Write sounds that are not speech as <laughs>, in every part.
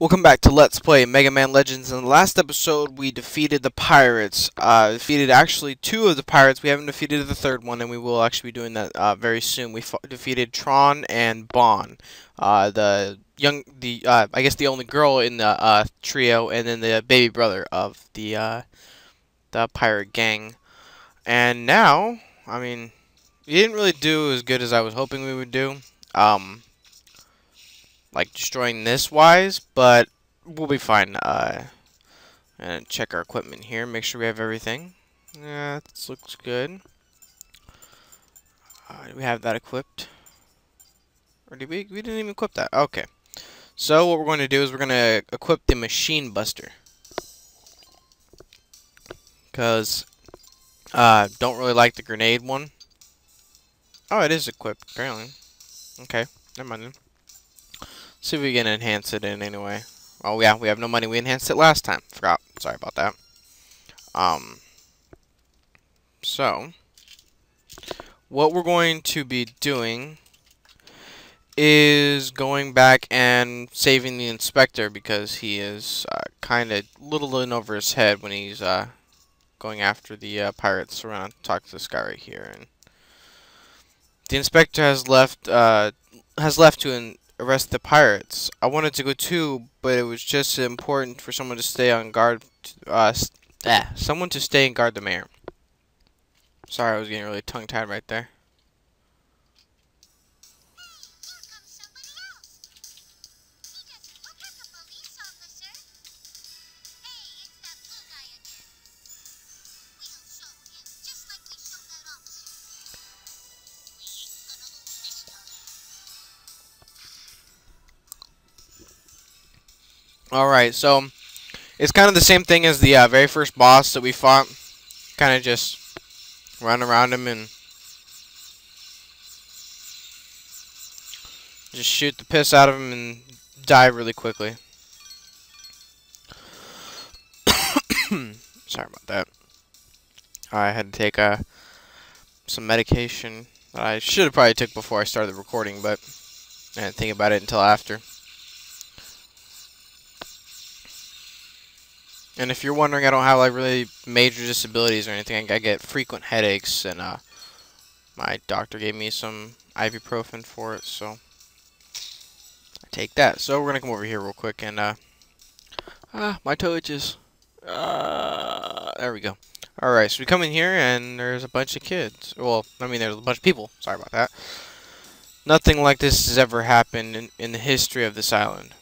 Welcome back to Let's Play Mega Man Legends. In the last episode, we defeated the pirates. Uh, defeated actually two of the pirates. We haven't defeated the third one, and we will actually be doing that uh, very soon. We defeated Tron and Bon, uh, the young, the uh, I guess the only girl in the uh, trio, and then the baby brother of the uh, the pirate gang. And now, I mean, we didn't really do as good as I was hoping we would do. Um, like destroying this wise, but we'll be fine. Uh, and check our equipment here, make sure we have everything. Yeah, this looks good. Uh, we have that equipped? Or did we? We didn't even equip that. Okay. So what we're going to do is we're going to equip the machine buster. Because uh, don't really like the grenade one. Oh, it is equipped, apparently. Okay, never mind then. See if we can enhance it in any way. Oh yeah, we have no money. We enhanced it last time. Forgot. Sorry about that. Um. So, what we're going to be doing is going back and saving the inspector because he is uh, kind of little in over his head when he's uh, going after the uh, pirates. So we're gonna talk to this guy right here, and the inspector has left uh, has left to arrest the pirates. I wanted to go too, but it was just important for someone to stay on guard. Uh, ah, someone to stay and guard the mayor. Sorry, I was getting really tongue-tied right there. Alright, so it's kind of the same thing as the uh, very first boss that we fought. Kind of just run around him and just shoot the piss out of him and die really quickly. <coughs> Sorry about that. I had to take uh, some medication that I should have probably took before I started the recording, but I didn't think about it until after. And if you're wondering, I don't have like really major disabilities or anything. I get frequent headaches, and uh, my doctor gave me some ibuprofen for it, so I take that. So we're gonna come over here real quick and uh, ah, my toe itches. Uh, there we go. All right, so we come in here and there's a bunch of kids. Well, I mean, there's a bunch of people. Sorry about that. Nothing like this has ever happened in, in the history of this island.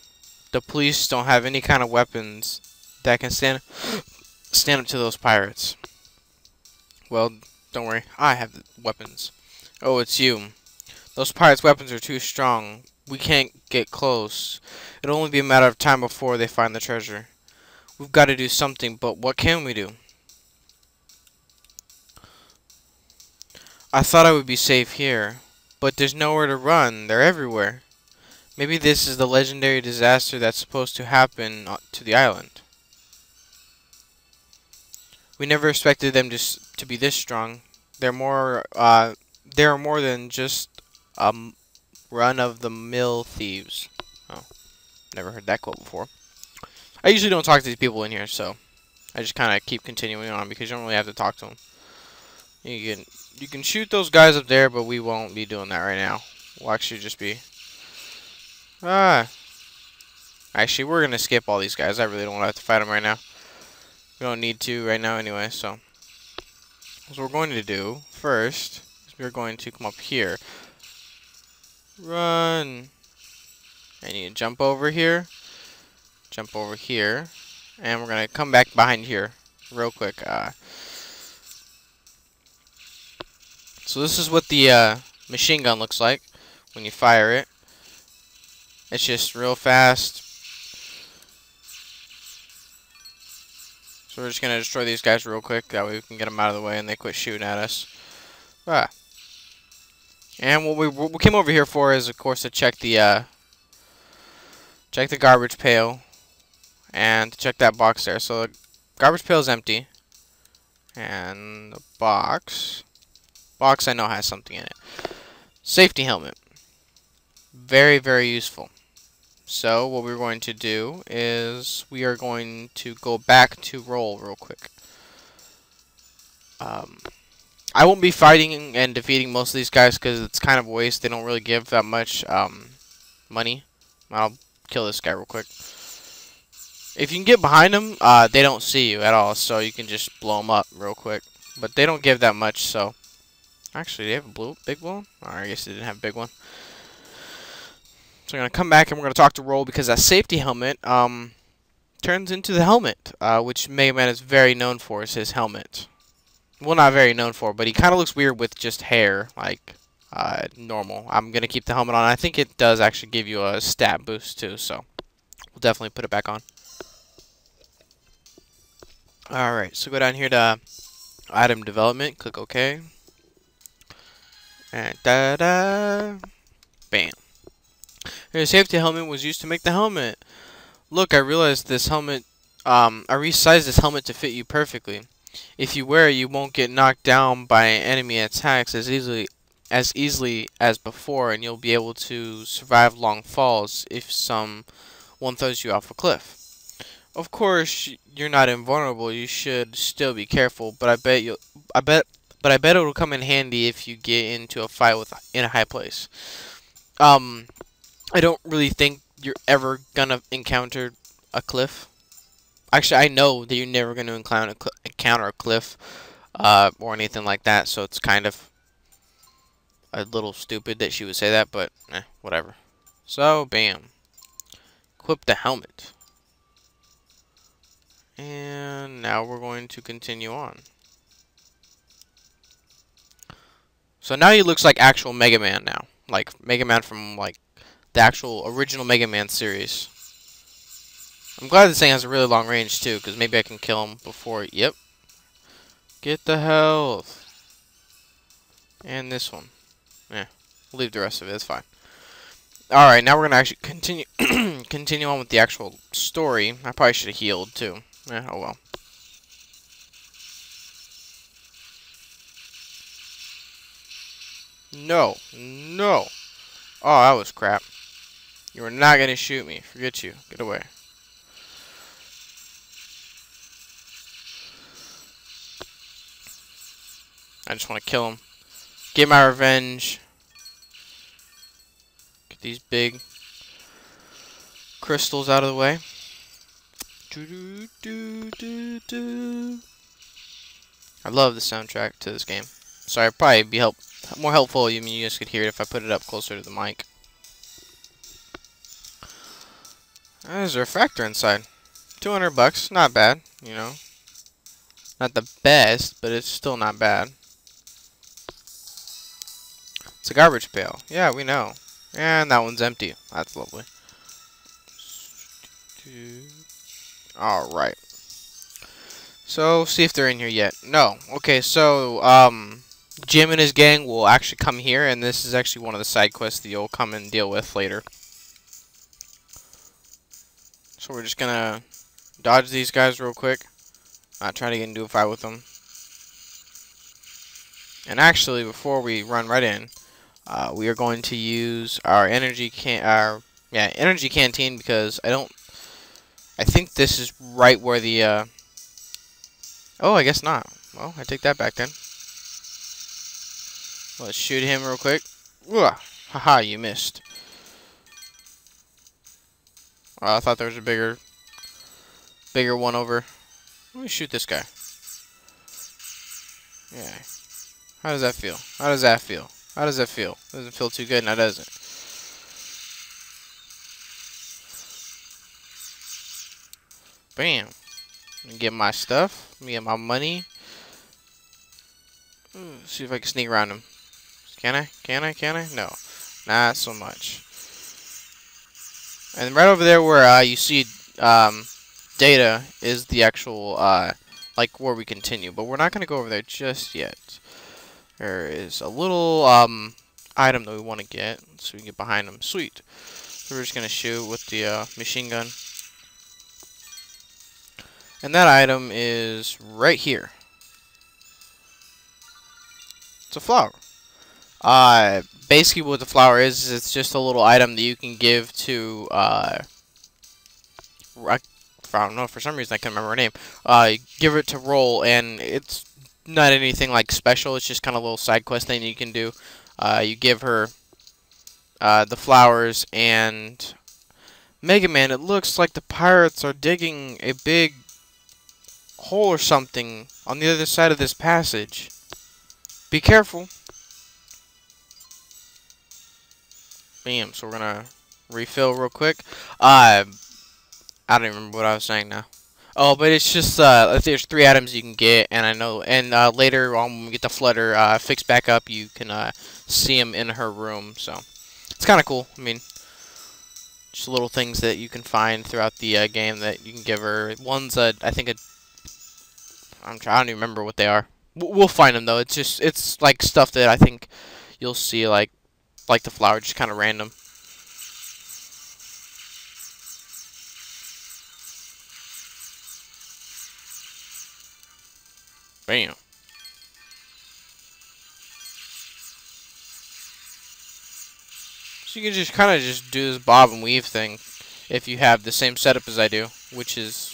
The police don't have any kind of weapons that can stand stand up to those pirates. Well, don't worry. I have weapons. Oh, it's you. Those pirates' weapons are too strong. We can't get close. It'll only be a matter of time before they find the treasure. We've got to do something, but what can we do? I thought I would be safe here, but there's nowhere to run. They're everywhere. Maybe this is the legendary disaster that's supposed to happen uh, to the island. We never expected them to to be this strong. They're more uh, they're more than just a run of the mill thieves. Oh, never heard that quote before. I usually don't talk to these people in here, so I just kind of keep continuing on because you don't really have to talk to them. You can you can shoot those guys up there, but we won't be doing that right now. We'll actually just be ah. Actually, we're gonna skip all these guys. I really don't want to have to fight them right now. We don't need to right now anyway, so. What we're going to do first is we're going to come up here. Run! I need to jump over here. Jump over here. And we're going to come back behind here real quick. Uh, so this is what the uh, machine gun looks like when you fire it. It's just real fast, So we're just going to destroy these guys real quick. That way we can get them out of the way and they quit shooting at us. Ah. And what we, what we came over here for is, of course, to check the, uh, check the garbage pail. And check that box there. So the garbage pail is empty. And the box, box I know has something in it. Safety helmet. Very, very useful. So what we're going to do is we are going to go back to Roll real quick. Um, I won't be fighting and defeating most of these guys because it's kind of a waste. They don't really give that much um, money. I'll kill this guy real quick. If you can get behind them, uh, they don't see you at all, so you can just blow them up real quick. But they don't give that much, so... Actually, they have a blue, big one? Or I guess they didn't have a big one. So we're going to come back and we're going to talk to Roll because that safety helmet um, turns into the helmet, uh, which Mega Man is very known for, is his helmet. Well, not very known for, but he kind of looks weird with just hair, like uh, normal. I'm going to keep the helmet on. I think it does actually give you a stat boost, too, so we'll definitely put it back on. Alright, so go down here to item development, click OK. And da-da, bam. The safety helmet was used to make the helmet. Look, I realized this helmet, um, I resized this helmet to fit you perfectly. If you wear it, you won't get knocked down by enemy attacks as easily as easily as before, and you'll be able to survive long falls if some one throws you off a cliff. Of course, you're not invulnerable. You should still be careful, but I bet you, I bet, but I bet it'll come in handy if you get into a fight with in a high place. Um, I don't really think you're ever gonna encounter a cliff. Actually, I know that you're never gonna encounter a, encounter a cliff uh, or anything like that. So it's kind of a little stupid that she would say that, but eh, whatever. So, bam. Equip the helmet. And now we're going to continue on. So now he looks like actual Mega Man now. Like Mega Man from like the actual original Mega Man series. I'm glad this thing has a really long range too, because maybe I can kill him before. Yep. Get the health. And this one. Yeah. We'll leave the rest of it. It's fine. Alright, now we're going to actually continue <coughs> continue on with the actual story. I probably should have healed too. Yeah, oh well. No. No. Oh, that was crap. You are not going to shoot me. Forget you. Get away. I just want to kill him. Get my revenge. Get these big crystals out of the way. Do, do, do, I love the soundtrack to this game. Sorry, probably be help more helpful. I mean, you guys could hear it if I put it up closer to the mic. There's a refractor inside. 200 bucks, not bad, you know. Not the best, but it's still not bad. It's a garbage pail. Yeah, we know. And that one's empty. That's lovely. Alright. So, see if they're in here yet. No. Okay, so, um, Jim and his gang will actually come here, and this is actually one of the side quests that you'll come and deal with later. So we're just gonna dodge these guys real quick. Not trying to get into a fight with them. And actually, before we run right in, uh, we are going to use our energy can our yeah energy canteen because I don't. I think this is right where the. Uh, oh, I guess not. Well, I take that back then. Let's shoot him real quick. Haha, you missed. I thought there was a bigger, bigger one over. Let me shoot this guy. Yeah. How does that feel? How does that feel? How does that feel? Doesn't feel too good, now does it? Bam. Get my stuff. Me get my money. Ooh, see if I can sneak around him. Can I? Can I? Can I? No. Not so much. And right over there where uh, you see um, data is the actual, uh, like, where we continue. But we're not going to go over there just yet. There is a little um, item that we want to get, so we can get behind them. Sweet. So we're just going to shoot with the uh, machine gun. And that item is right here. It's a flower. Uh, basically what the flower is, is it's just a little item that you can give to, uh, I, don't know, for some reason I can't remember her name. Uh, give it to Roll, and it's not anything like special. It's just kind of a little side quest thing you can do. Uh, you give her uh, the flowers, and Mega Man, it looks like the pirates are digging a big hole or something on the other side of this passage. Be careful. So we're gonna refill real quick. Uh, I don't remember what I was saying now. Oh, but it's just, uh, there's three items you can get, and I know, and, uh, later on when we get the Flutter, uh, fixed back up, you can, uh, see them in her room, so. It's kind of cool. I mean, just little things that you can find throughout the, uh, game that you can give her. One's, uh, I think, a, I'm trying, I don't even remember what they are. We'll find them, though. It's just, it's, like, stuff that I think you'll see, like, like the flower, just kind of random. Bam. So you can just kind of just do this bob and weave thing if you have the same setup as I do, which is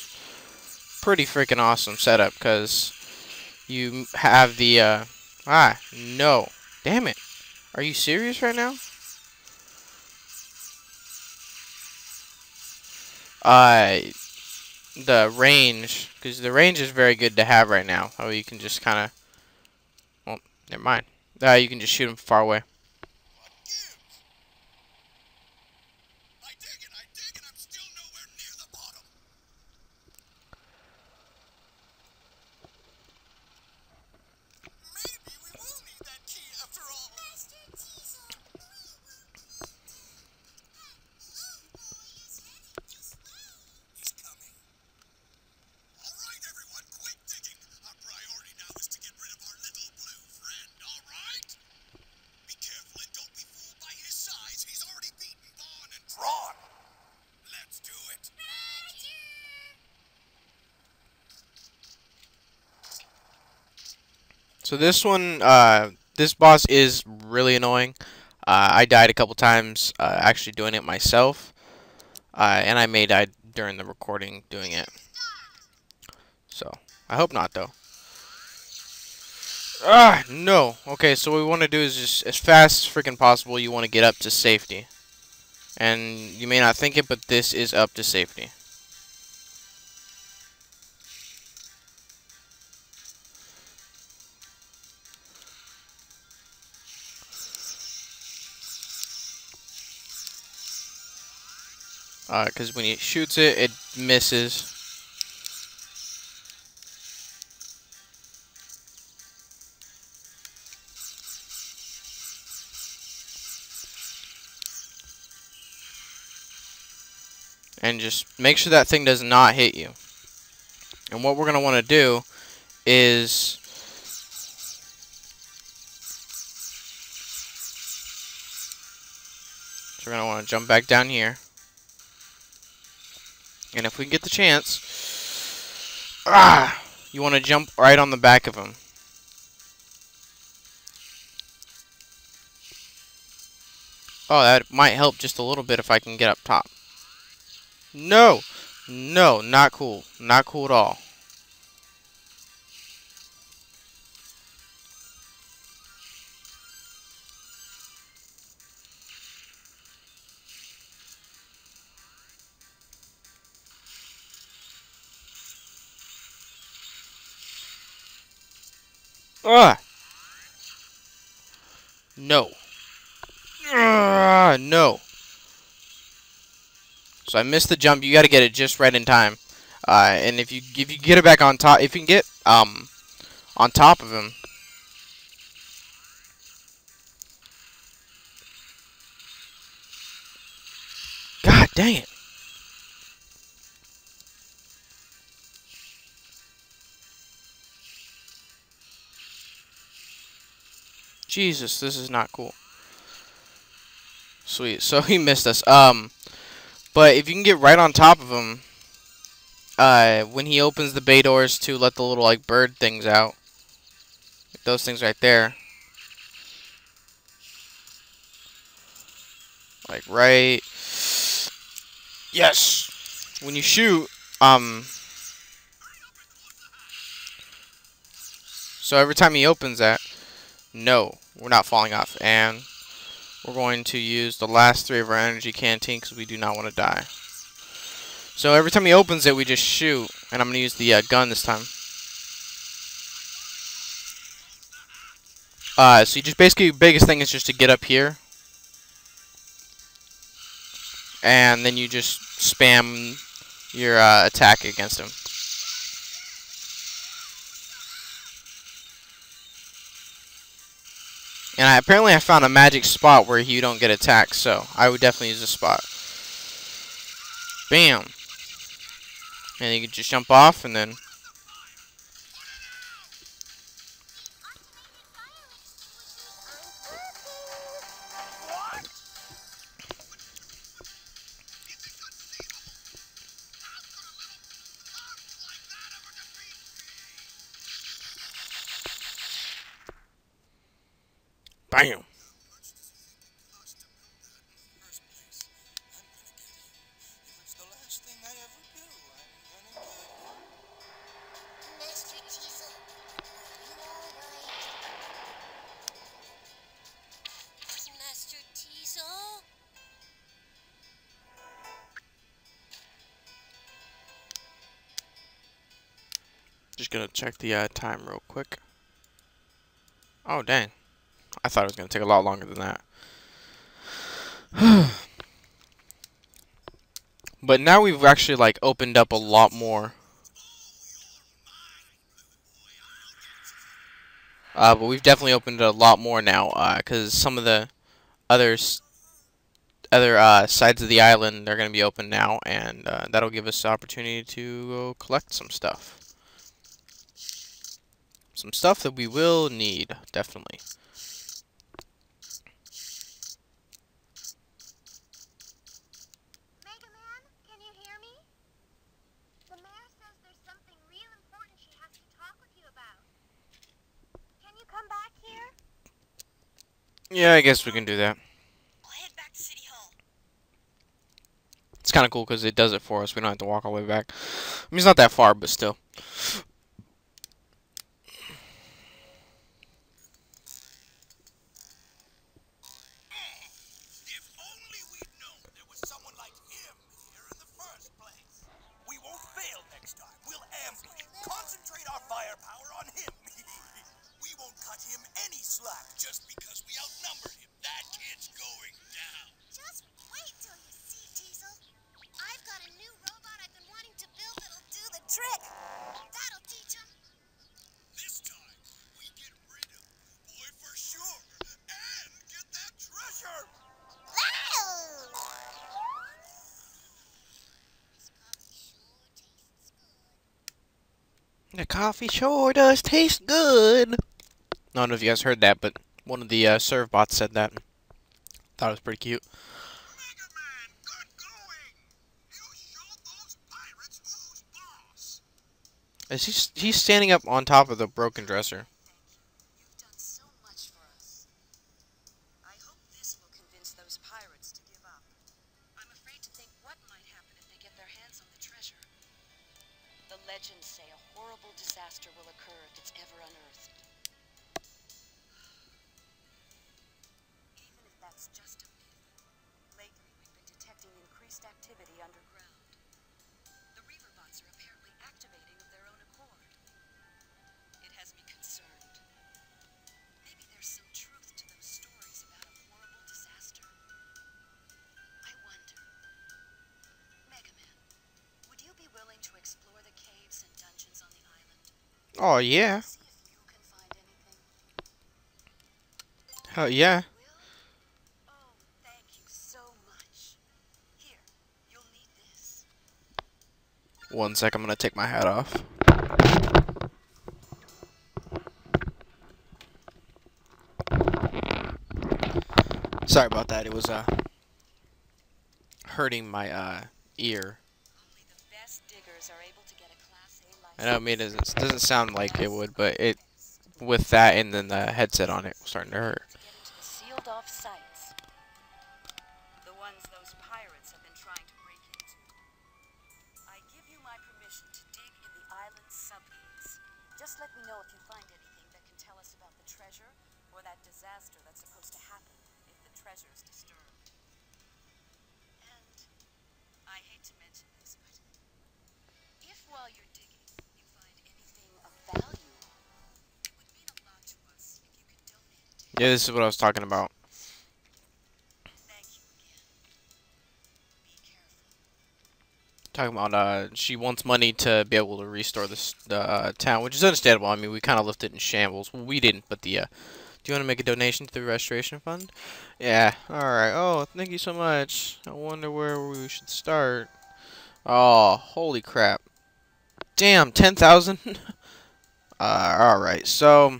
pretty freaking awesome setup because you have the, uh, ah, no, damn it. Are you serious right now? Uh, the range, because the range is very good to have right now. Oh, you can just kind of, well, never mind. Uh, you can just shoot them far away. So this one, uh, this boss is really annoying. Uh, I died a couple times uh, actually doing it myself. Uh, and I may die during the recording doing it. So, I hope not though. Ah, no. Okay, so what we want to do is just as fast as freaking possible, you want to get up to safety. And you may not think it, but this is up to safety. Because uh, when he shoots it, it misses. And just make sure that thing does not hit you. And what we're going to want to do is... So we're going to want to jump back down here. And if we get the chance, ah, you want to jump right on the back of him. Oh, that might help just a little bit if I can get up top. No! No, not cool. Not cool at all. Ah! No. Ah, no. So I missed the jump. You got to get it just right in time. Uh, and if you if you get it back on top, if you can get um on top of him. God dang it. Jesus, this is not cool. Sweet. So <laughs> he missed us. Um, but if you can get right on top of him, uh, when he opens the bay doors to let the little like bird things out, those things right there. Like right. Yes. When you shoot, um. So every time he opens that, no, we're not falling off, and we're going to use the last three of our energy canteen because we do not want to die. So every time he opens it, we just shoot, and I'm going to use the uh, gun this time. Uh, so you just basically, biggest thing is just to get up here. And then you just spam your uh, attack against him. And I, apparently I found a magic spot where you don't get attacked, so I would definitely use this spot. Bam. And you can just jump off and then Bam. Just gonna check the uh, time real quick. Oh, dang. I thought it was gonna take a lot longer than that. <sighs> but now we've actually like opened up a lot more. Uh, but we've definitely opened it a lot more now, uh, because some of the others, other uh, sides of the island are going to be open now, and uh, that'll give us the opportunity to go collect some stuff. Some stuff that we will need, definitely. Mega Man, can you hear me? The mayor says there's something real important she has to talk with you about. Can you come back here? Yeah, I guess we can do that. I'll head back to City Hall. It's kind of cool because it does it for us. We don't have to walk all the way back. I mean, it's not that far, but still. Coffee sure does taste good. I don't know if you guys heard that, but one of the uh, Servbots said that. Thought it was pretty cute. Is he? He's standing up on top of the broken dresser. Oh yeah. Hell yeah. Oh, so. Here. One sec, I'm gonna take my hat off. Sorry about that. It was uh hurting my uh ear. A license. I mean, it doesn't sound like it would, but it with that and then the headset on it starting to hurt. Yeah, this is what I was talking about. Talking about uh, she wants money to be able to restore this uh, town, which is understandable. I mean, we kind of left it in shambles. Well, we didn't, but the. Uh, do you want to make a donation to the restoration fund? Yeah. All right. Oh, thank you so much. I wonder where we should start. Oh, holy crap! Damn, ten thousand. <laughs> uh, all right. So.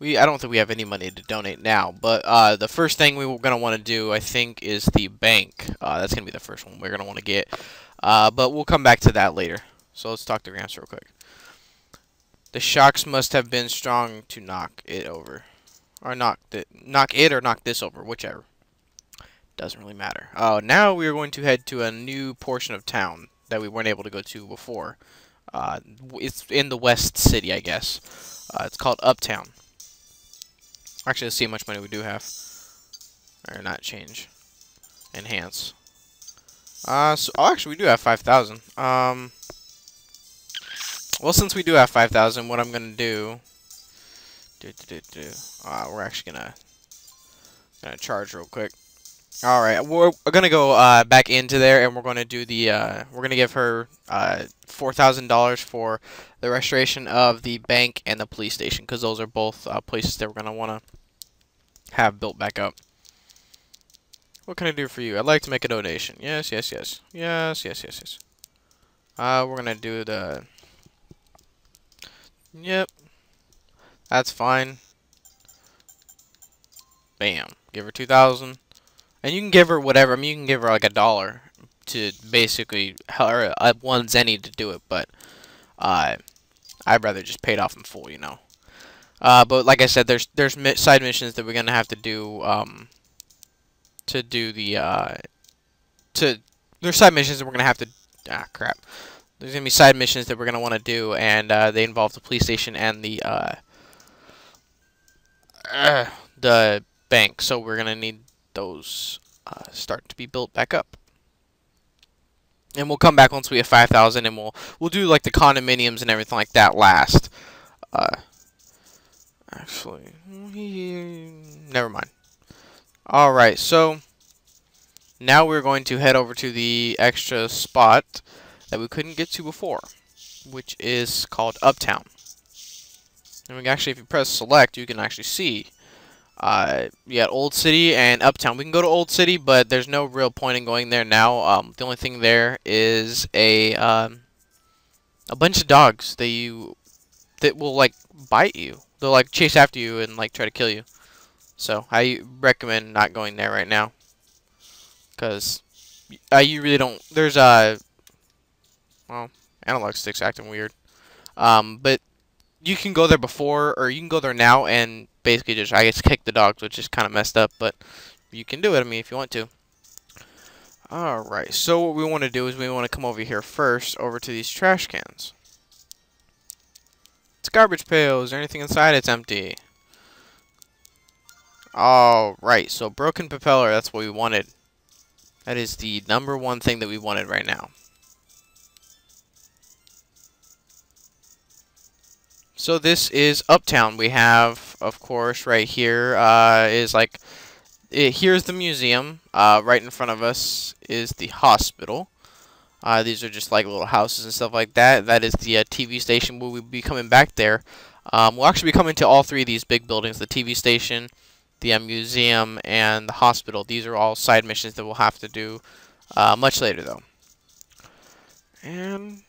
We, I don't think we have any money to donate now, but uh, the first thing we're going to want to do, I think, is the bank. Uh, that's going to be the first one we're going to want to get. Uh, but we'll come back to that later. So let's talk to Gramps real quick. The shocks must have been strong to knock it over. Or knock, the, knock it or knock this over, whichever. Doesn't really matter. Oh, now we are going to head to a new portion of town that we weren't able to go to before. Uh, it's in the West City, I guess. Uh, it's called Uptown. Actually, let's see how much money we do have. Or not change. Enhance. Uh, so, oh, actually, we do have 5,000. Um, well, since we do have 5,000, what I'm going to do... Do, do, do, do. Uh, we're actually going to gonna charge real quick. Alright, we're, we're to go uh, back into there, and we're to do the... Uh, we're to give her uh, $4,000 for the restoration of the bank and the police station, because those are both uh, places that we're want to have built back up. What can I do for you? I'd like to make a donation. Yes, yes, yes. Yes, yes, yes, yes. Uh, we're gonna do the... Yep. That's fine. Bam. Give her 2000 And you can give her whatever. I mean, you can give her like a dollar to basically... Or uh, one zenny to do it, but... Uh, I'd rather just pay it off in full, you know. Uh, but like I said, there's there's mi side missions that we're gonna have to do um, to do the uh, to there's side missions that we're gonna have to ah crap. There's gonna be side missions that we're gonna want to do, and uh, they involve the police station and the uh, uh, <clears throat> the bank. So we're gonna need those uh, start to be built back up. And we'll come back once we have 5,000 and we'll we'll do like the condominiums and everything like that last. Uh, actually, never mind. Alright, so now we're going to head over to the extra spot that we couldn't get to before, which is called Uptown. And we actually, if you press select, you can actually see uh, got Old City and Uptown. We can go to Old City, but there's no real point in going there now. Um, the only thing there is a um, a bunch of dogs that you that will like bite you. They'll like chase after you and like try to kill you. So I recommend not going there right now, cause uh, you really don't. There's a uh, well analog sticks acting weird. Um, but you can go there before, or you can go there now and basically just, I guess, kick the dogs, which is kind of messed up, but you can do it, I mean, if you want to. Alright, so what we want to do is we want to come over here first, over to these trash cans. It's garbage pails, anything inside it's empty. Alright, so broken propeller, that's what we wanted. That is the number one thing that we wanted right now. So this is Uptown. We have, of course, right here uh, is like, it, here's the museum. Uh, right in front of us is the hospital. Uh, these are just like little houses and stuff like that. That is the uh, TV station. We'll be coming back there. Um, we'll actually be coming to all three of these big buildings, the TV station, the uh, museum, and the hospital. These are all side missions that we'll have to do uh, much later, though. And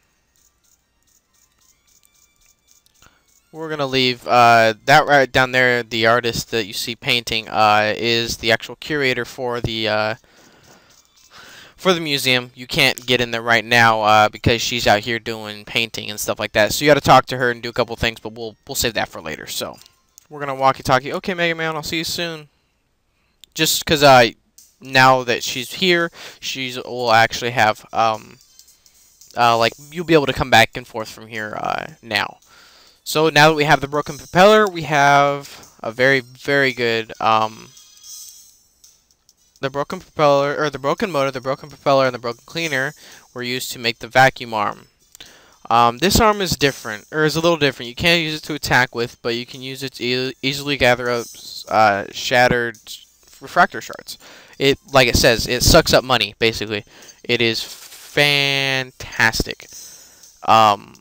we're gonna leave uh, that right down there. The artist that you see painting uh, is the actual curator for the uh, for the museum. You can't get in there right now uh, because she's out here doing painting and stuff like that. So you got to talk to her and do a couple things, but we'll we'll save that for later. So we're gonna walkie-talkie. Okay, Mega Man, I'll see you soon. Just because I now that she's here, she's will actually have um, uh, like you'll be able to come back and forth from here uh, now. So now that we have the broken propeller, we have a very very good um, the broken propeller or the broken motor, the broken propeller, and the broken cleaner were used to make the vacuum arm. Um, this arm is different, or is a little different. You can't use it to attack with, but you can use it to e easily gather up uh, shattered refractor shards. It, like it says, it sucks up money, basically. It is fantastic. Um,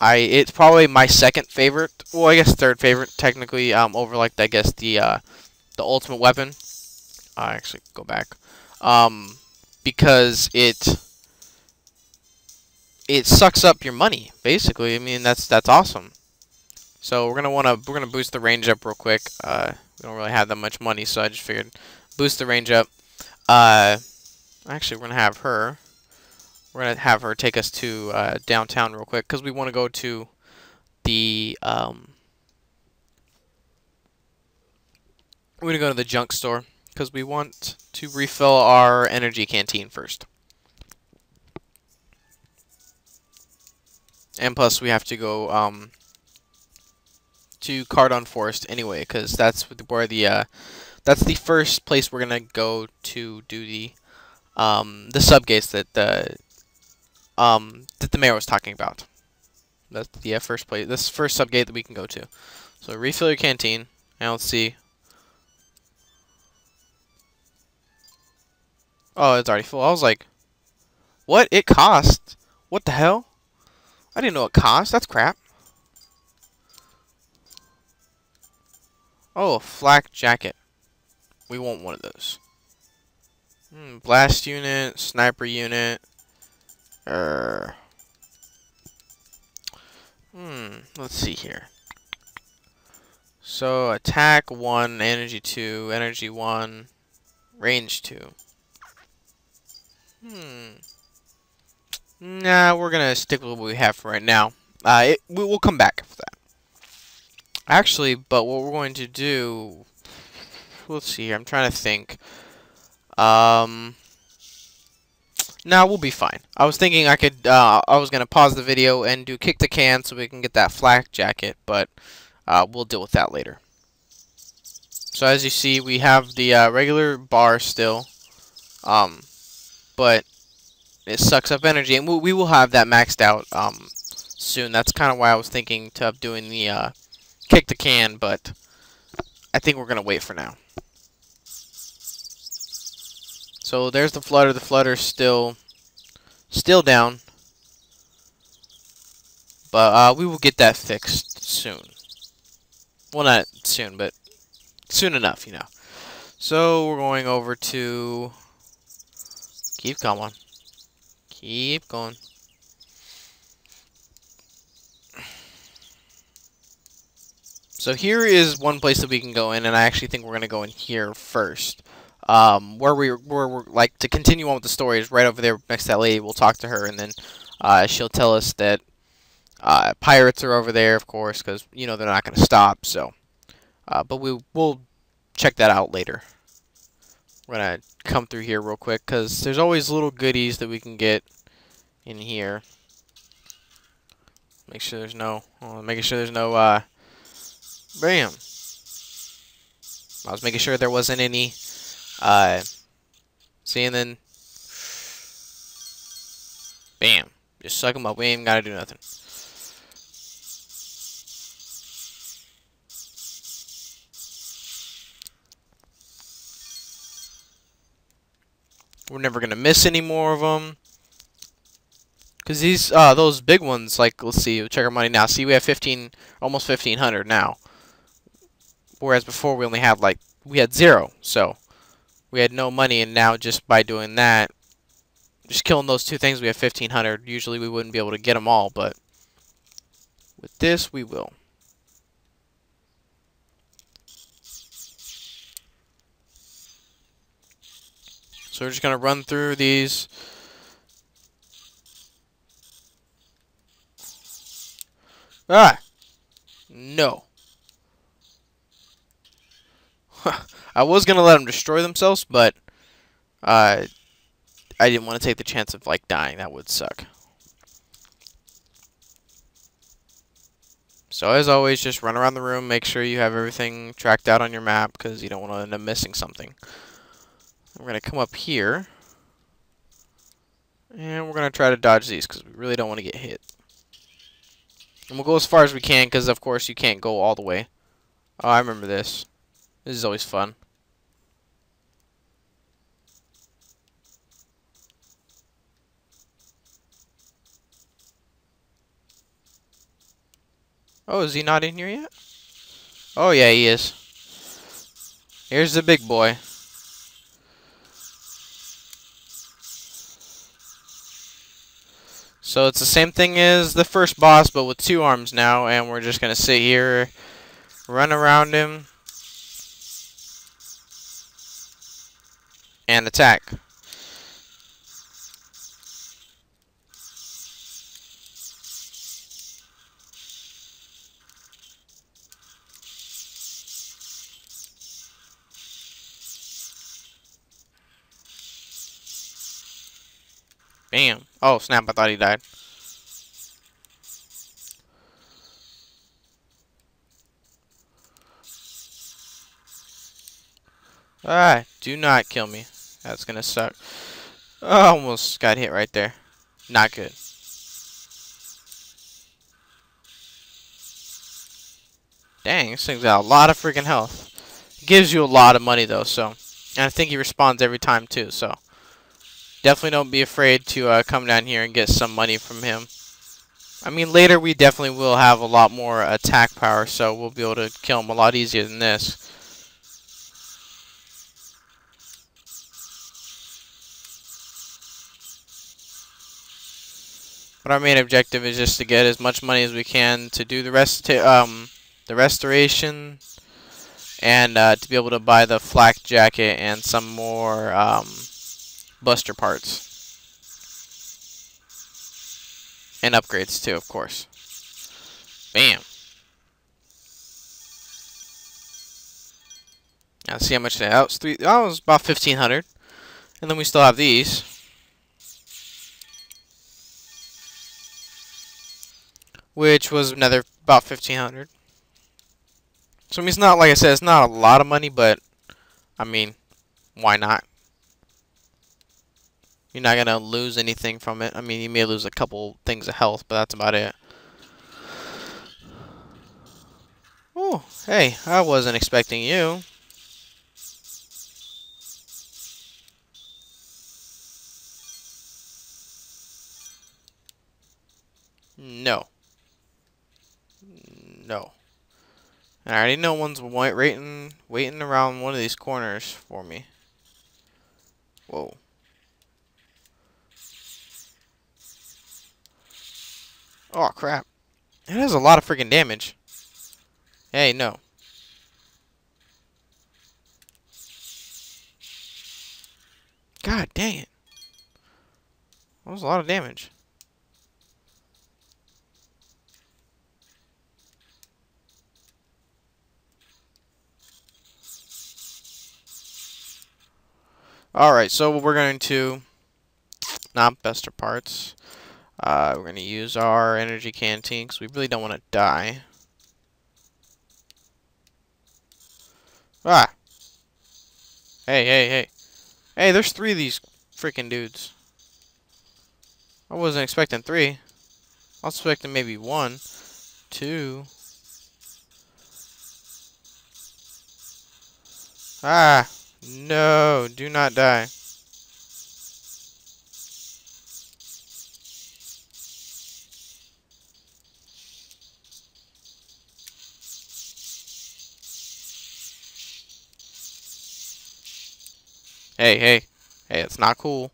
I it's probably my second favorite. Well, I guess third favorite technically. Um, over like I guess the uh, the ultimate weapon. I actually go back. Um, because it it sucks up your money basically. I mean that's that's awesome. So we're gonna wanna we're gonna boost the range up real quick. Uh, we don't really have that much money, so I just figured boost the range up. Uh, actually, we're gonna have her. We're gonna have her take us to uh, downtown real quick because we want to go to the um. We're gonna go to the junk store because we want to refill our energy canteen first. And plus, we have to go um, to Cardon Forest anyway, because that's where the uh, that's the first place we're gonna go to do the um, the subgates that the um, that the mayor was talking about. That's the uh, first place. This first subgate that we can go to. So refill your canteen. Now let's see. Oh, it's already full. I was like, what? It cost? What the hell? I didn't know it cost. That's crap. Oh, a flak jacket. We want one of those. Hmm, blast unit, sniper unit. Er. Hmm, let's see here. So, attack 1, energy 2, energy 1, range 2. Hmm. Nah, we're gonna stick with what we have for right now. Uh, it, we, will come back for that. Actually, but what we're going to do... Let's see here, I'm trying to think. Um... Now we'll be fine. I was thinking I could, uh, I was going to pause the video and do kick the can so we can get that flak jacket, but uh, we'll deal with that later. So as you see, we have the uh, regular bar still, um, but it sucks up energy, and we, will have that maxed out um, soon. That's kind of why I was thinking of doing the uh, kick the can, but I think we're going to wait for now. So there's the flutter. The flutter's still still down. But uh, we will get that fixed soon. Well, not soon, but soon enough, you know. So we're going over to... Keep going. Keep going. So here is one place that we can go in, and I actually think we're going to go in here first um, where we where we're like to continue on with the story is right over there next to that lady. We'll talk to her, and then uh, she'll tell us that uh, pirates are over there, of course, because you know they're not going to stop. So, uh, but we will check that out later. We're gonna come through here real quick because there's always little goodies that we can get in here. Make sure there's no, oh, making sure there's no, uh, bam. I was making sure there wasn't any uh, see, and then, bam, just suck them up. We ain't gotta do nothing. We're never gonna miss any more of them. Cause these, uh, those big ones, like, let's see, check our money now. See, we have 15, almost 1500 now. Whereas before we only had, like, we had zero, so we had no money, and now just by doing that, just killing those two things, we have 1,500. Usually we wouldn't be able to get them all, but with this, we will. So we're just going to run through these. Ah! No. <laughs> I was gonna let them destroy themselves, but uh, I didn't want to take the chance of like dying. That would suck. So as always, just run around the room, make sure you have everything tracked out on your map, because you don't want to end up missing something. We're going to come up here, and we're going to try to dodge these, because we really don't want to get hit. And we'll go as far as we can, because of course you can't go all the way. Oh, I remember this. This is always fun. Oh, is he not in here yet? Oh, yeah, he is. Here's the big boy. So it's the same thing as the first boss, but with two arms now, and we're just going to sit here, run around him, and attack. Bam. Oh, snap, I thought he died. Ah, do not kill me. That's gonna suck. Oh, almost got hit right there. Not good. Dang, this thing's got a lot of freaking health. gives you a lot of money though, so. And I think he responds every time too, so. Definitely don't be afraid to uh, come down here and get some money from him. I mean, later we definitely will have a lot more attack power, so we'll be able to kill him a lot easier than this. But our main objective is just to get as much money as we can to do the rest, um, the restoration, and uh, to be able to buy the flak jacket and some more um, Buster parts. And upgrades too, of course. Bam. Now see how much that was. Three. That was about fifteen hundred. And then we still have these. Which was another about fifteen hundred. So I mean, it's not like I said, it's not a lot of money, but I mean, why not? You're not going to lose anything from it. I mean, you may lose a couple things of health, but that's about it. Oh, hey, I wasn't expecting you. No. No. I already know one's waiting, waiting around one of these corners for me. Whoa. Oh, crap. It has a lot of freaking damage. Hey, no. God dang it. That was a lot of damage. Alright, so we're going to... Not Buster parts. Uh, we're going to use our energy canteen because we really don't want to die. Ah! Hey, hey, hey. Hey, there's three of these freaking dudes. I wasn't expecting three. I was expecting maybe one, two. Ah! No, do not die. Hey, hey. Hey, it's not cool.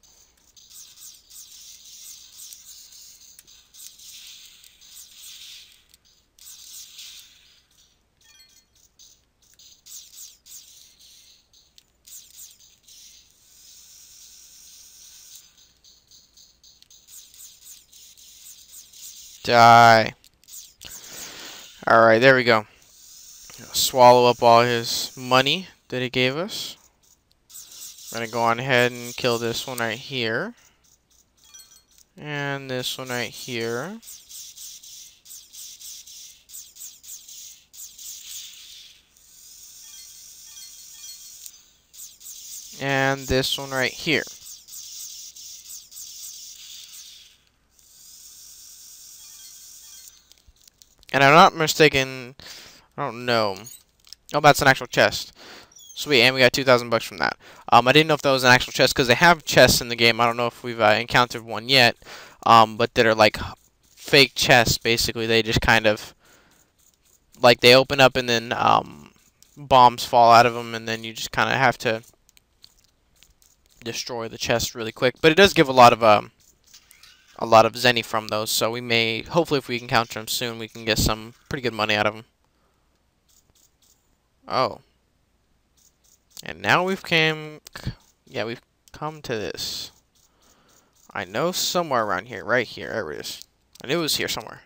Die. Alright, there we go. Swallow up all his money that he gave us. I'm going to go on ahead and kill this one right here. And this one right here. And this one right here. And I'm not mistaken, I don't know. Oh, that's an actual chest. Sweet, and we got 2,000 bucks from that. Um, I didn't know if that was an actual chest, because they have chests in the game. I don't know if we've uh, encountered one yet, um, but that are like fake chests, basically. They just kind of, like, they open up and then um, bombs fall out of them, and then you just kind of have to destroy the chest really quick. But it does give a lot of um, a lot of zenny from those, so we may, hopefully if we can counter them soon, we can get some pretty good money out of them. Oh. And now we've came, yeah, we've come to this. I know somewhere around here, right here, there it is. I knew it was here somewhere.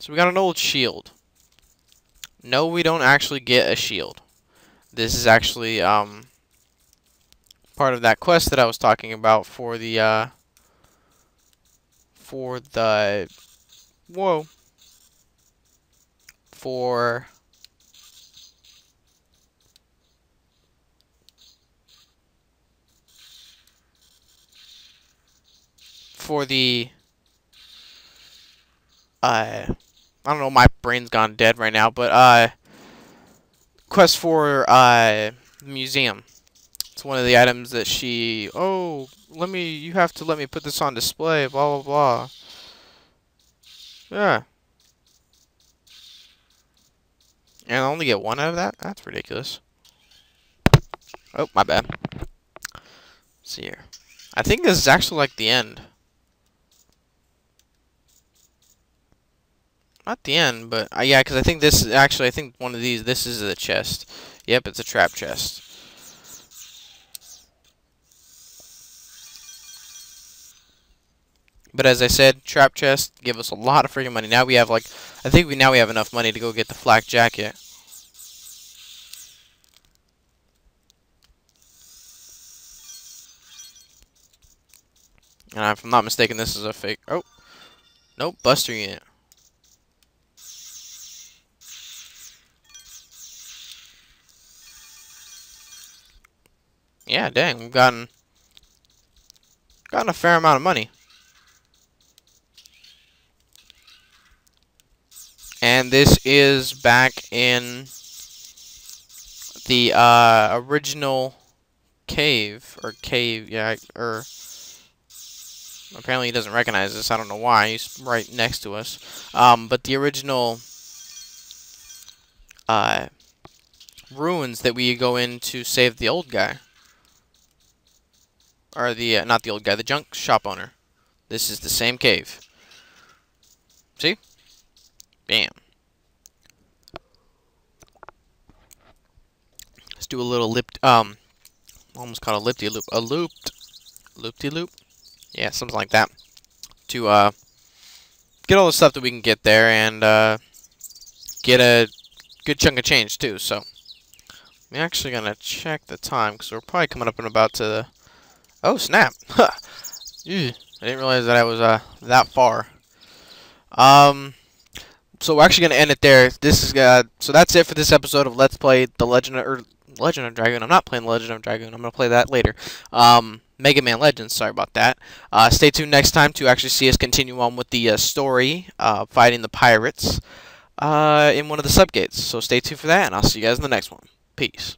So we got an old shield. No, we don't actually get a shield. This is actually, um, part of that quest that I was talking about for the, uh, for the, whoa, for, for the, uh, I don't know, my brain's gone dead right now, but, uh, quest for, uh, museum. It's one of the items that she, oh, let me, you have to let me put this on display, blah, blah, blah. Yeah. And I only get one out of that? That's ridiculous. Oh, my bad. Let's see here. I think this is actually like the end. Not the end, but uh, yeah, because I think this is actually, I think one of these, this is the chest. Yep, it's a trap chest. But as I said, trap chest give us a lot of freaking money. Now we have like, I think we now we have enough money to go get the flak jacket. And if I'm not mistaken, this is a fake. Oh, nope, Buster unit. Yeah, dang, we've gotten gotten a fair amount of money. And this is back in the uh, original cave or cave, yeah, or apparently he doesn't recognize this. I don't know why. He's right next to us. Um, but the original uh, ruins that we go in to save the old guy. Or the, uh, not the old guy, the junk shop owner. This is the same cave. See? Bam. Let's do a little lip, um, almost called a lipty loop, a looped, loopty loop? Yeah, something like that. To, uh, get all the stuff that we can get there and, uh, get a good chunk of change, too, so. I'm actually gonna check the time, because we're probably coming up and about to Oh, snap. <laughs> I didn't realize that I was uh, that far. Um, so we're actually going to end it there. This is uh, So that's it for this episode of Let's Play The Legend of, or Legend of Dragoon. I'm not playing Legend of Dragoon. I'm going to play that later. Um, Mega Man Legends. Sorry about that. Uh, stay tuned next time to actually see us continue on with the uh, story, uh, fighting the pirates uh, in one of the subgates. So stay tuned for that, and I'll see you guys in the next one. Peace.